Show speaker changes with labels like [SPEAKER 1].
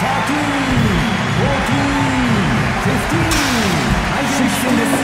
[SPEAKER 1] 14, 14, 15, 16 to